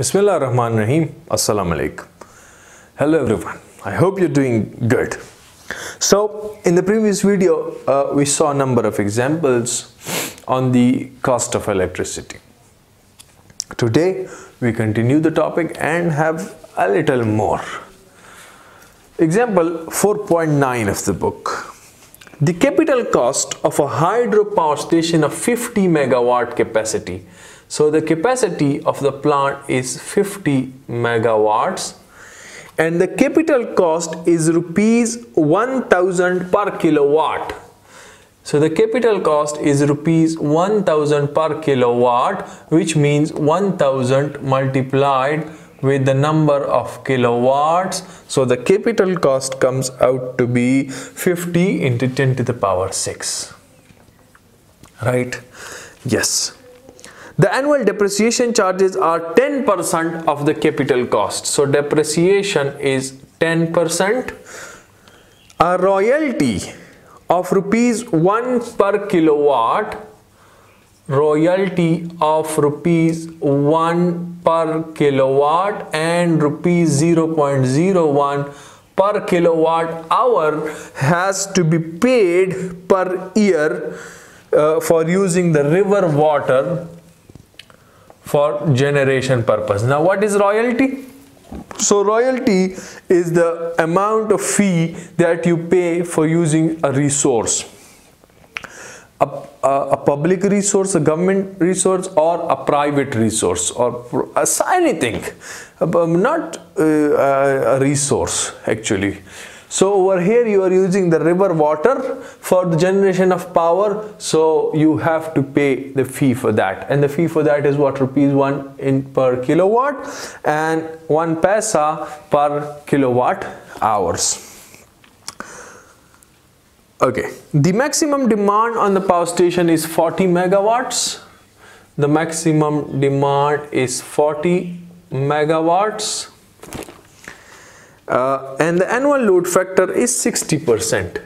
Bismillah ar-Rahman Rahim. Assalamu alaikum. Hello everyone. I hope you're doing good. So, in the previous video, uh, we saw a number of examples on the cost of electricity. Today, we continue the topic and have a little more. Example 4.9 of the book. The capital cost of a hydropower station of 50 megawatt capacity. So the capacity of the plant is 50 megawatts and the capital cost is rupees 1000 per kilowatt. So the capital cost is rupees 1000 per kilowatt which means 1000 multiplied with the number of kilowatts. So the capital cost comes out to be 50 into 10 to the power 6 right? Yes the annual depreciation charges are 10% of the capital cost. So depreciation is 10% a royalty of rupees 1 per kilowatt royalty of rupees 1 per kilowatt and rupees 0.01 per kilowatt hour has to be paid per year uh, for using the river water for generation purpose. Now what is royalty? So royalty is the amount of fee that you pay for using a resource a, a, a, public resource, a government resource, or a private resource, or anything, um, not uh, a resource actually. So over here you are using the river water for the generation of power. So you have to pay the fee for that. And the fee for that is what rupees 1 in per kilowatt and 1 paisa per kilowatt hours. Okay, the maximum demand on the power station is 40 megawatts. The maximum demand is 40 megawatts. Uh, and the annual load factor is 60%.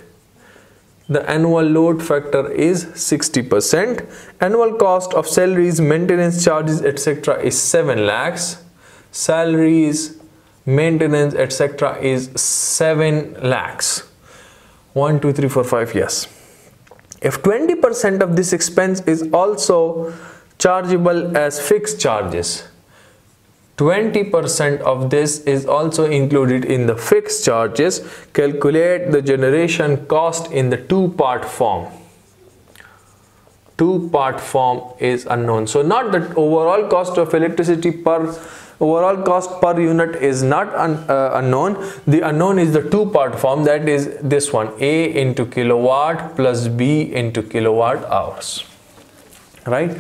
The annual load factor is 60%. Annual cost of salaries, maintenance charges, etc. is 7 lakhs. Salaries, maintenance, etc. is 7 lakhs 1 2 3 4 5 yes if 20% of this expense is also chargeable as fixed charges 20% of this is also included in the fixed charges. Calculate the generation cost in the two part form. Two part form is unknown. So not the overall cost of electricity per overall cost per unit is not un, uh, unknown. The unknown is the two part form that is this one a into kilowatt plus b into kilowatt hours. Right?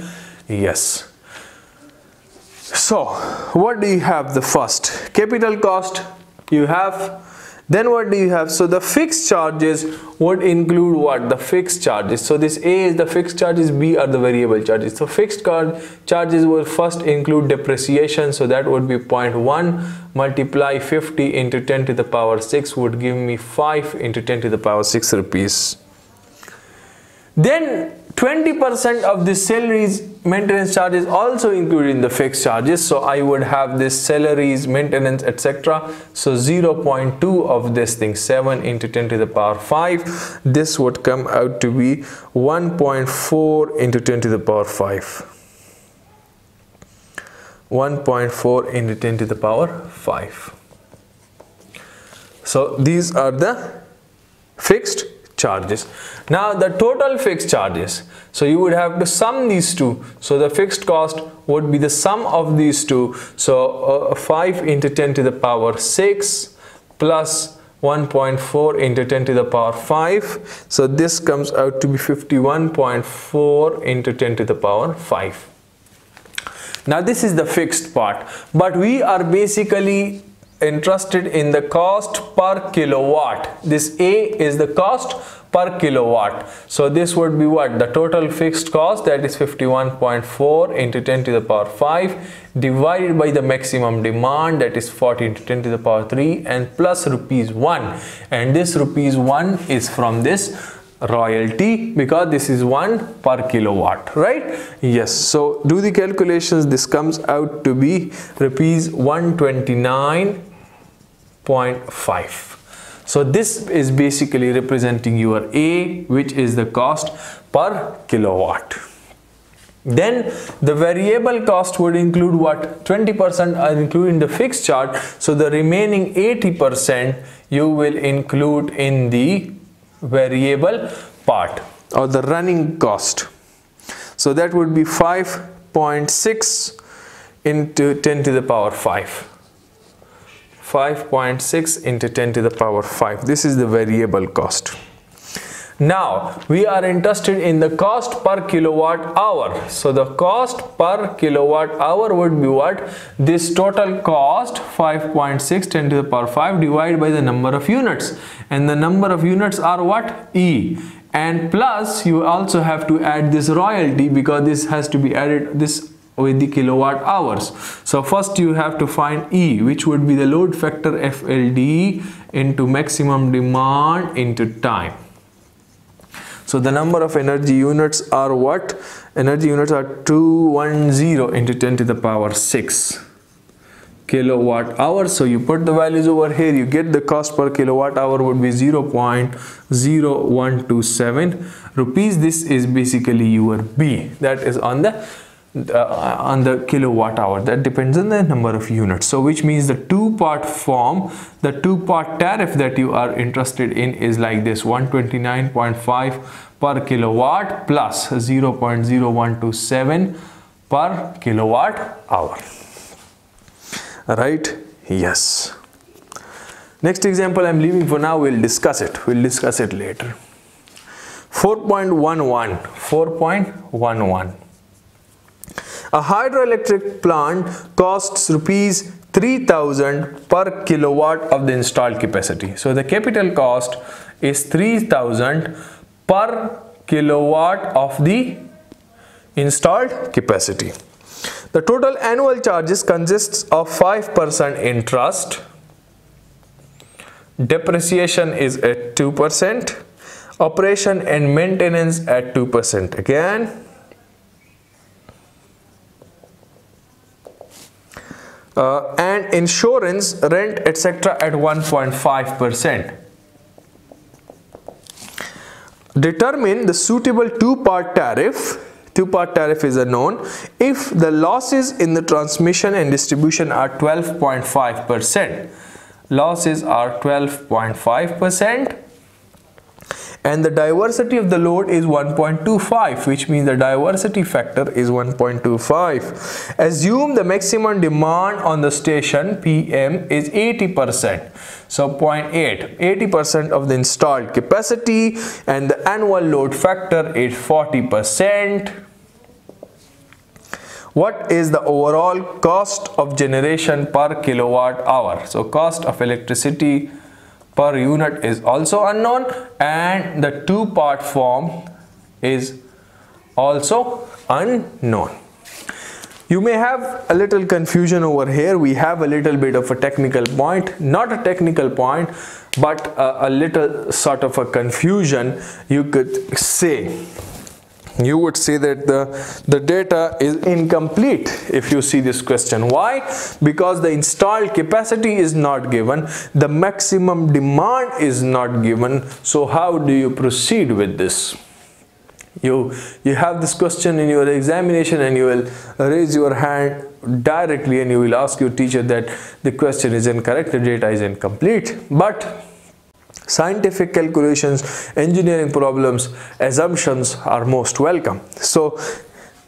Yes so what do you have the first? Capital cost you have then what do you have? So the fixed charges would include what? The fixed charges. So this a is the fixed charges b are the variable charges. So fixed charges will first include depreciation. So that would be 0.1 multiply 50 into 10 to the power 6 would give me 5 into 10 to the power 6 rupees. Then 20% of the salaries maintenance charges also included in the fixed charges. So I would have this salaries maintenance etc so 0.2 of this thing 7 into 10 to the power 5 this would come out to be 1.4 into 10 to the power 5 1.4 into 10 to the power 5 so these are the fixed charges. Now the total fixed charges. So you would have to sum these two. So the fixed cost would be the sum of these two. So uh, 5 into 10 to the power 6 plus 1.4 into 10 to the power 5. So this comes out to be 51.4 into 10 to the power 5. Now this is the fixed part. But we are basically interested in the cost per kilowatt. This a is the cost per kilowatt. So this would be what? The total fixed cost that is 51.4 into 10 to the power 5 divided by the maximum demand that is 40 into 10 to the power 3 and plus rupees 1 and this rupees 1 is from this royalty because this is 1 per kilowatt right? Yes so do the calculations. This comes out to be rupees 129.5 so this is basically representing your a which is the cost per kilowatt. Then the variable cost would include what? 20% are included in the fixed charge. So the remaining 80% you will include in the variable part or the running cost. So that would be 5.6 into 10 to the power 5. 5.6 into 10 to the power 5. This is the variable cost. Now we are interested in the cost per kilowatt hour. So the cost per kilowatt hour would be what? This total cost 5.6 10 to the power 5 divided by the number of units. And the number of units are what? E. And plus you also have to add this royalty because this has to be added this with the kilowatt hours. So first you have to find E which would be the load factor FLD into maximum demand into time. So the number of energy units are what? Energy units are 210 into 10 to the power 6 kilowatt hour. So you put the values over here, you get the cost per kilowatt hour would be 0 0.0127 rupees. This is basically your B that is on the uh, on the kilowatt hour. That depends on the number of units. So which means the two part form the two part tariff that you are interested in is like this 129.5 per kilowatt plus 0.0127 per kilowatt hour. Right? Yes. Next example i'm leaving for now we'll discuss it. We'll discuss it later. 4.11 4.11 a hydroelectric plant costs rupees 3000 per kilowatt of the installed capacity. So the capital cost is 3000 per kilowatt of the installed capacity. The total annual charges consists of 5% interest, depreciation is at 2%, operation and maintenance at 2% again, uh, and insurance, rent, etc. at 1.5%. Determine the suitable two-part tariff. Two-part tariff is a known if the losses in the transmission and distribution are 12.5%. Losses are 12.5% and the diversity of the load is 1.25 which means the diversity factor is 1.25 assume the maximum demand on the station pm is 80 percent. So 0.8 80 percent of the installed capacity and the annual load factor is 40 percent. What is the overall cost of generation per kilowatt hour? So cost of electricity per unit is also unknown and the two part form is also unknown. You may have a little confusion over here. We have a little bit of a technical point, not a technical point, but a, a little sort of a confusion you could say you would say that the, the data is incomplete if you see this question. Why? Because the installed capacity is not given, the maximum demand is not given. So how do you proceed with this? You, you have this question in your examination and you will raise your hand directly and you will ask your teacher that the question is incorrect, the data is incomplete. But scientific calculations engineering problems assumptions are most welcome. So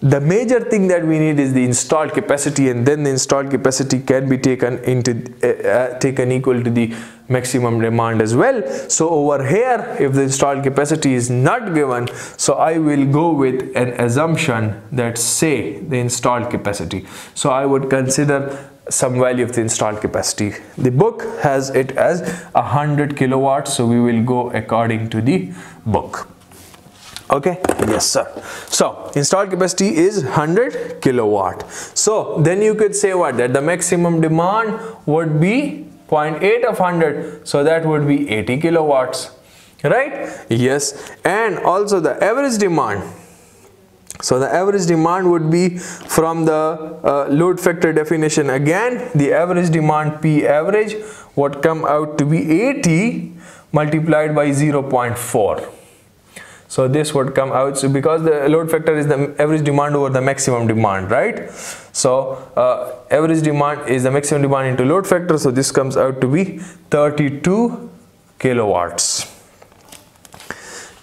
the major thing that we need is the installed capacity and then the installed capacity can be taken into uh, uh, taken equal to the maximum demand as well. So over here if the installed capacity is not given so i will go with an assumption that say the installed capacity. So i would consider some value of the installed capacity. The book has it as 100 kilowatts, so we will go according to the book. Okay, yes sir. So installed capacity is 100 kilowatt. So then you could say what? That the maximum demand would be 0.8 of 100, so that would be 80 kilowatts. right yes and also the average demand so the average demand would be from the uh, load factor definition. Again the average demand P average would come out to be 80 multiplied by 0.4 so this would come out so because the load factor is the average demand over the maximum demand right? So uh, average demand is the maximum demand into load factor so this comes out to be 32 kilowatts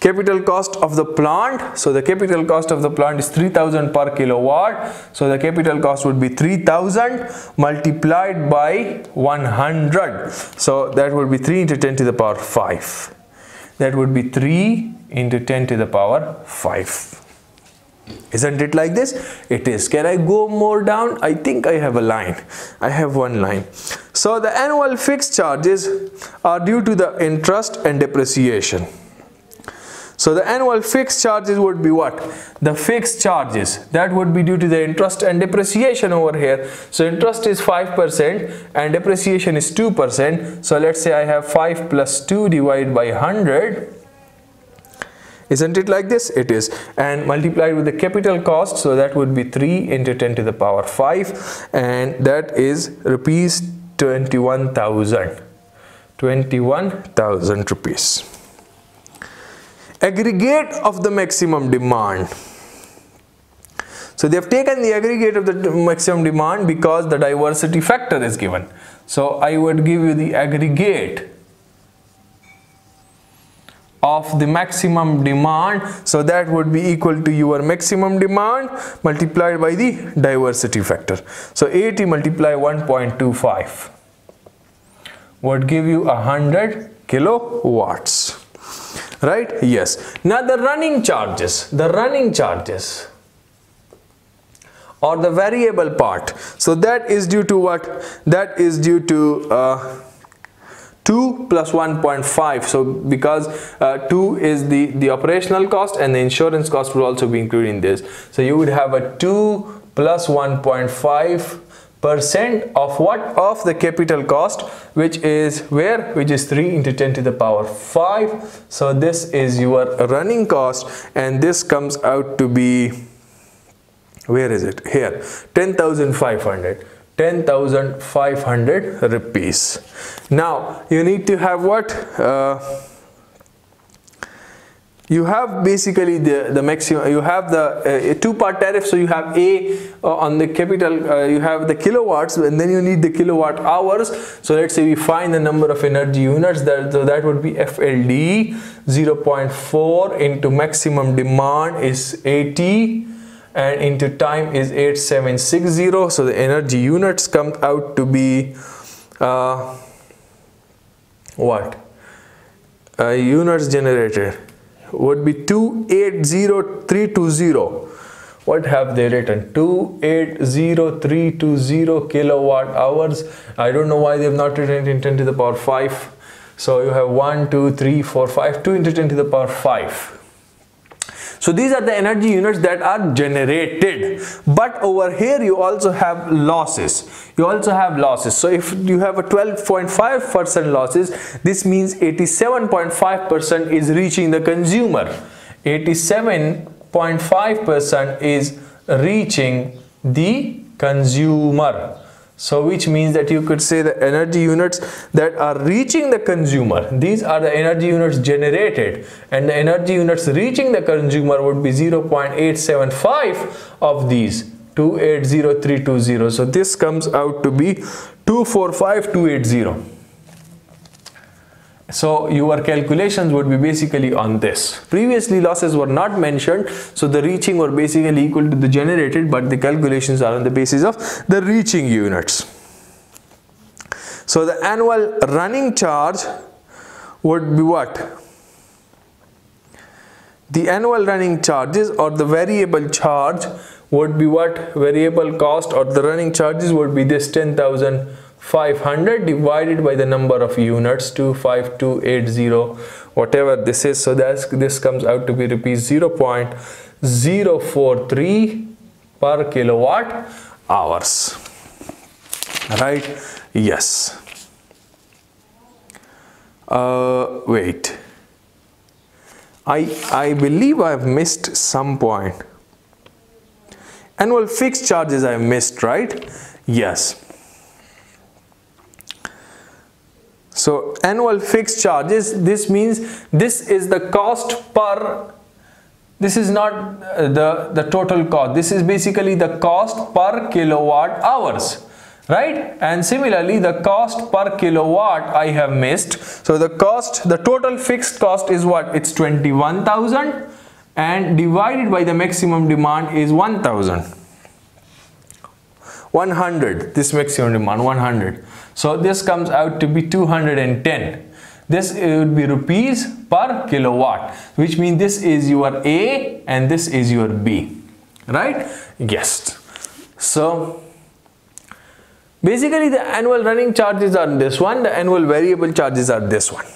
capital cost of the plant so the capital cost of the plant is 3000 per kilowatt so the capital cost would be 3000 multiplied by 100 so that would be 3 into 10 to the power 5 that would be 3 into 10 to the power 5 isn't it like this? It is. Can i go more down? I think i have a line. I have one line. So the annual fixed charges are due to the interest and depreciation so the annual fixed charges would be what? The fixed charges. That would be due to the interest and depreciation over here. So interest is 5% and depreciation is 2%. So let's say I have 5 plus 2 divided by 100 isn't it like this? It is. And multiplied with the capital cost. So that would be 3 into 10 to the power 5 and that is rupees 21000 21000 rupees aggregate of the maximum demand. So they have taken the aggregate of the maximum demand because the diversity factor is given. So I would give you the aggregate of the maximum demand so that would be equal to your maximum demand multiplied by the diversity factor so 80 multiply 1.25 would give you 100 kilowatts right? Yes. Now the running charges the running charges or the variable part. So that is due to what? That is due to uh, 2 plus 1.5 so because uh, 2 is the the operational cost and the insurance cost will also be included in this. So you would have a 2 plus 1.5 percent of what? Of the capital cost which is where? Which is 3 into 10 to the power 5 so this is your running cost and this comes out to be where is it? Here. 10500 10500 rupees. Now you need to have what? Uh, you have basically the the maximum you have the uh, two part tariff so you have a uh, on the capital uh, you have the kilowatts and then you need the kilowatt hours. So let's say we find the number of energy units that so that would be fld 0.4 into maximum demand is 80 and into time is 8760 so the energy units come out to be uh, what? Units generated would be 280320 what have they written? 280320 kilowatt hours. I don't know why they have not written it in 10 to the power 5 so you have 1 2 3 4 5 2 into 10 to the power 5 so these are the energy units that are generated. But over here you also have losses. You also have losses. So if you have a 12.5% losses, this means 87.5% is reaching the consumer. 87.5% is reaching the consumer so which means that you could say the energy units that are reaching the consumer these are the energy units generated. And the energy units reaching the consumer would be 0.875 of these 280320 so this comes out to be 245280 so your calculations would be basically on this. Previously losses were not mentioned so the reaching were basically equal to the generated but the calculations are on the basis of the reaching units. So the annual running charge would be what? The annual running charges or the variable charge would be what? Variable cost or the running charges would be this 10,000 500 divided by the number of units 25280 whatever this is so that's this comes out to be rupees 0.043 per kilowatt hours right yes uh, wait I, I believe I have missed some point. Annual fixed charges I have missed, right? Yes. So annual fixed charges, this means this is the cost per, this is not uh, the, the total cost. This is basically the cost per kilowatt hours right? And similarly the cost per kilowatt i have missed. So the cost the total fixed cost is what? It's 21000 and divided by the maximum demand is 1000 100 this maximum demand 100 so this comes out to be 210 this would be rupees per kilowatt which means this is your a and this is your b. Right? Yes. So Basically the annual running charges are this one, the annual variable charges are this one.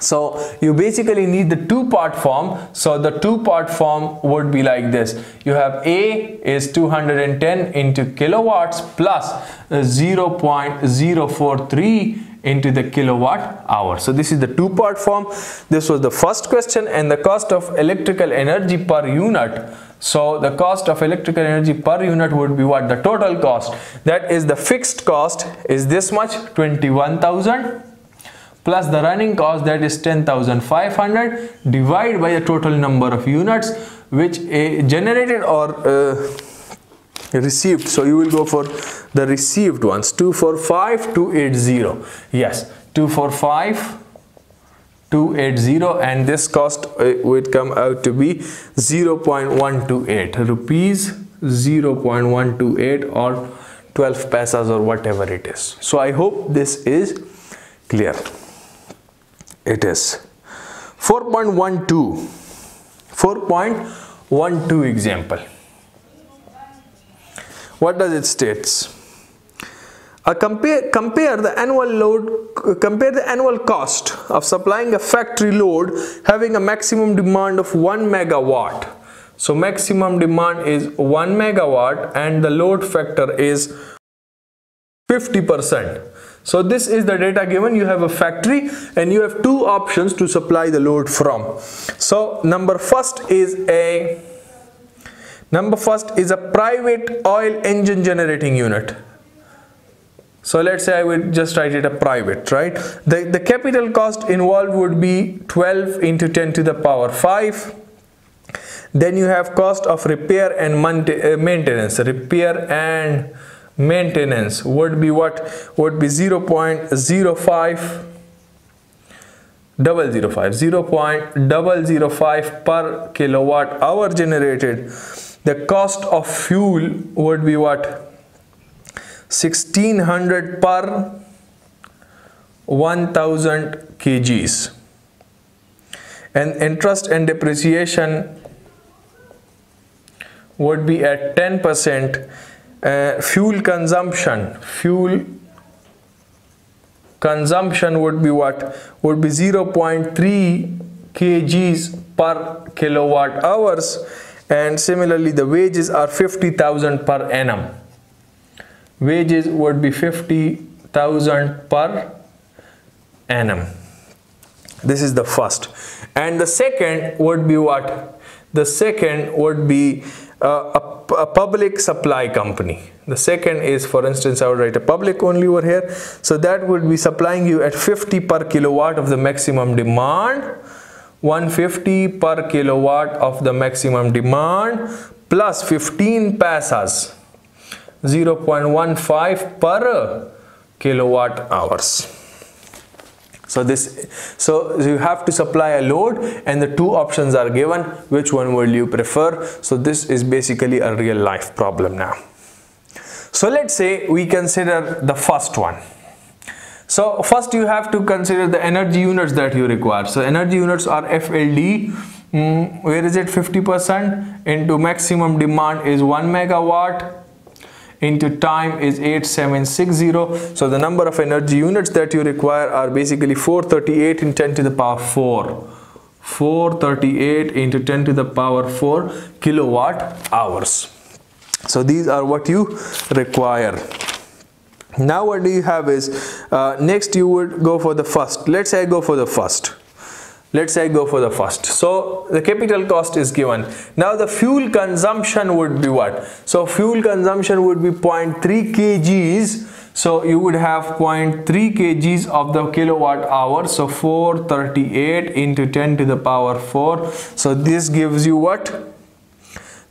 So you basically need the two part form. So the two part form would be like this. You have A is 210 into kilowatts plus 0.043 into the kilowatt hour. So this is the two part form. This was the first question and the cost of electrical energy per unit so the cost of electrical energy per unit would be what? The total cost. That is the fixed cost is this much 21,000 plus the running cost that is 10,500 divided by the total number of units which uh, generated or uh, received. So you will go for the received ones 245 280. Yes 245 280 and this cost uh, would come out to be 0.128 rupees 0.128 or 12 pesos or whatever it is so i hope this is clear it is 4.12 4.12 example what does it states compare, compare the annual load, compare the annual cost of supplying a factory load having a maximum demand of 1 megawatt. So maximum demand is 1 megawatt and the load factor is 50%. So this is the data given. You have a factory and you have two options to supply the load from. So number first is a number first is a private oil engine generating unit so let's say I would just write it a private, right? The, the capital cost involved would be 12 into 10 to the power 5. Then you have cost of repair and uh, maintenance. Repair and maintenance. Would be what? Would be 0 0.05 double zero five. Zero point double zero five per kilowatt hour generated. The cost of fuel would be what? 1600 per 1000 kgs. And interest and depreciation would be at 10 percent uh, fuel consumption fuel consumption would be what would be 0.3 kgs per kilowatt hours and similarly the wages are 50000 per annum wages would be 50,000 per annum. This is the first. And the second would be what? The second would be a, a public supply company. The second is, for instance, I would write a public only over here. So that would be supplying you at 50 per kilowatt of the maximum demand 150 per kilowatt of the maximum demand plus 15 paisas 0.15 per kilowatt hours so this so you have to supply a load and the two options are given. Which one will you prefer? So this is basically a real life problem now. So let's say we consider the first one. So first you have to consider the energy units that you require. So energy units are FLD mm, where is it? 50 percent into maximum demand is 1 megawatt into time is 8760 so the number of energy units that you require are basically 438 in 10 to the power 4 438 into 10 to the power 4 kilowatt hours. So these are what you require. Now what do you have is uh, next you would go for the first. Let's say I go for the first let's say I go for the first. So the capital cost is given. Now the fuel consumption would be what? So fuel consumption would be 0.3 kgs. So you would have 0.3 kgs of the kilowatt hour. So 438 into 10 to the power 4 so this gives you what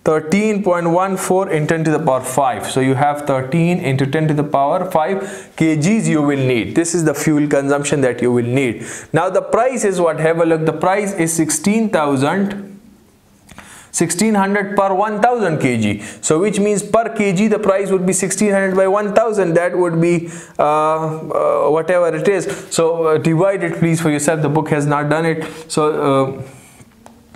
13.14 into 10 to the power 5 so you have 13 into 10 to the power 5 kgs you will need. This is the fuel consumption that you will need. Now the price is what? Have a look. The price is 16,000 1600 per 1000 kg. So which means per kg the price would be 1600 by 1000 that would be uh, uh, whatever it is. So uh, divide it please for yourself. The book has not done it. So uh,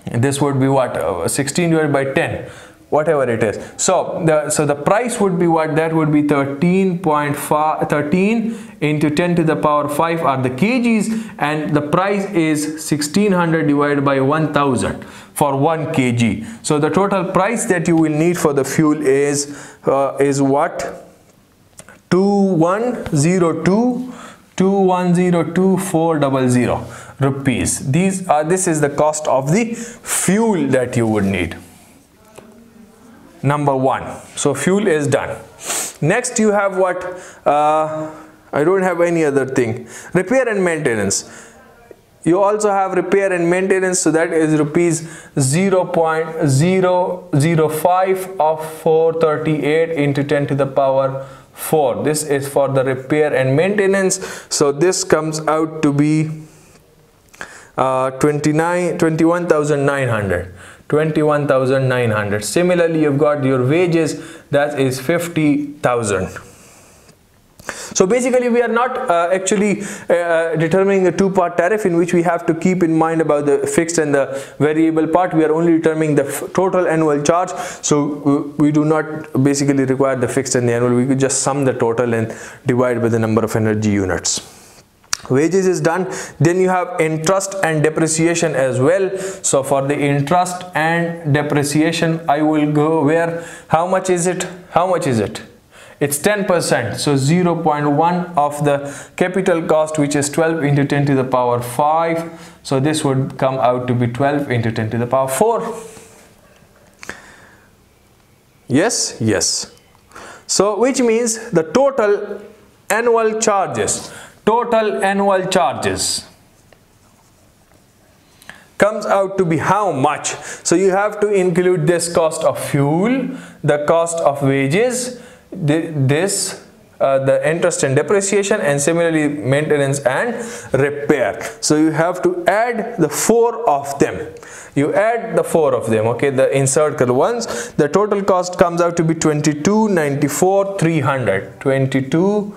this would be what uh, 16 divided by 10 whatever it is. So the so the price would be what? That would be 13.5 13 into 10 to the power 5 are the kgs and the price is 1600 divided by 1000 for 1 kg. So the total price that you will need for the fuel is uh, is what? 2102 2102400 rupees. These are this is the cost of the fuel that you would need. Number one. So fuel is done. Next you have what uh, I don't have any other thing. Repair and maintenance. You also have repair and maintenance so that is rupees 0.005 of 438 into 10 to the power 4 this is for the repair and maintenance. So this comes out to be uh, 29 21900 21900 similarly you've got your wages that is 50000 so basically we are not uh, actually uh, determining a two-part tariff in which we have to keep in mind about the fixed and the variable part. We are only determining the total annual charge. So we do not basically require the fixed and the annual. We could just sum the total and divide by the number of energy units wages is done then you have interest and depreciation as well. So for the interest and depreciation i will go where? How much is it? How much is it? It's 10% so 0.1 of the capital cost which is 12 into 10 to the power 5 so this would come out to be 12 into 10 to the power 4 yes? Yes. So which means the total annual charges total annual charges. Comes out to be how much? So you have to include this cost of fuel the cost of wages this uh, the interest and depreciation and similarly maintenance and repair. So you have to add the four of them. You add the four of them okay the encircle ones. The total cost comes out to be 22 94 300 22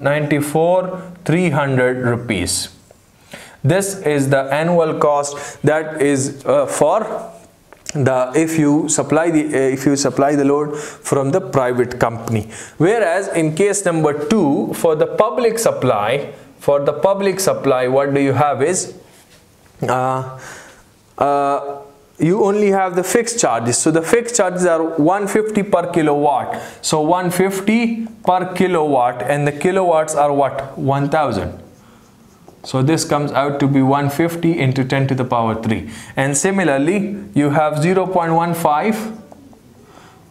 94 300 rupees. This is the annual cost that is uh, for the if you supply the uh, if you supply the load from the private company. Whereas in case number 2 for the public supply for the public supply what do you have is uh, uh, you only have the fixed charges. So the fixed charges are 150 per kilowatt. So 150 per kilowatt and the kilowatts are what? 1000 so this comes out to be 150 into 10 to the power 3 and similarly you have 0.15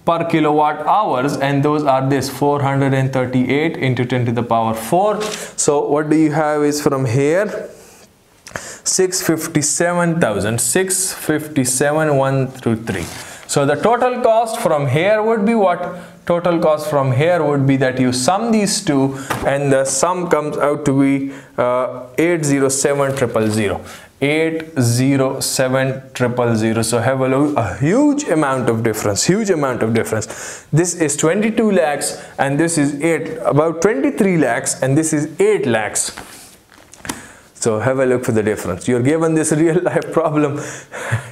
per kilowatt hours and those are this 438 into 10 to the power 4 so what do you have is from here 657,000 657 1 through 3 so the total cost from here would be what? Total cost from here would be that you sum these two and the sum comes out to be uh, 807,000 807,000 so have a a huge amount of difference huge amount of difference. This is 22 lakhs and this is 8 about 23 lakhs and this is 8 lakhs so have a look for the difference. You're given this real life problem.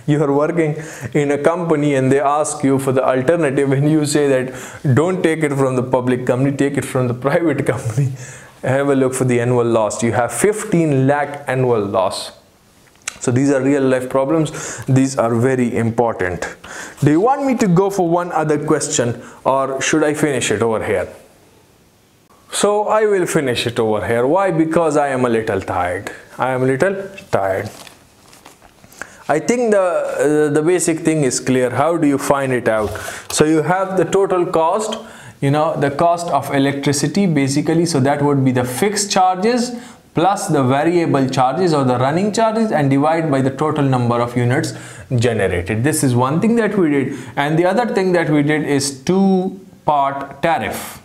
You're working in a company and they ask you for the alternative and you say that don't take it from the public company, take it from the private company. Have a look for the annual loss. You have 15 lakh annual loss. So these are real life problems. These are very important. Do you want me to go for one other question or should I finish it over here? So I will finish it over here. Why? Because I am a little tired. I am a little tired. I think the uh, the basic thing is clear. How do you find it out? So you have the total cost you know the cost of electricity basically. So that would be the fixed charges plus the variable charges or the running charges and divide by the total number of units generated. This is one thing that we did. And the other thing that we did is two part tariff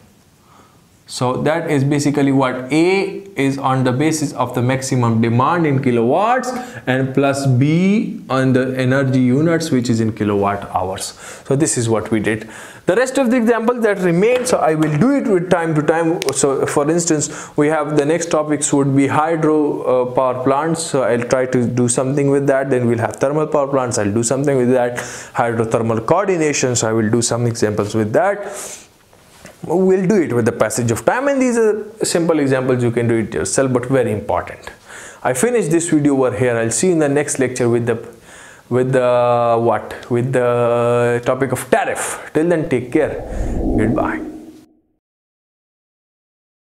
so that is basically what A is on the basis of the maximum demand in kilowatts and plus B on the energy units which is in kilowatt hours. So this is what we did. The rest of the examples that remain, so I will do it with time to time. So for instance, we have the next topics would be hydro uh, power plants. So I'll try to do something with that. Then we'll have thermal power plants. I'll do something with that. Hydrothermal coordination. So I will do some examples with that we'll do it with the passage of time and these are simple examples you can do it yourself but very important. I finish this video over here. I'll see you in the next lecture with the with the what? With the topic of tariff. Till then take care. Goodbye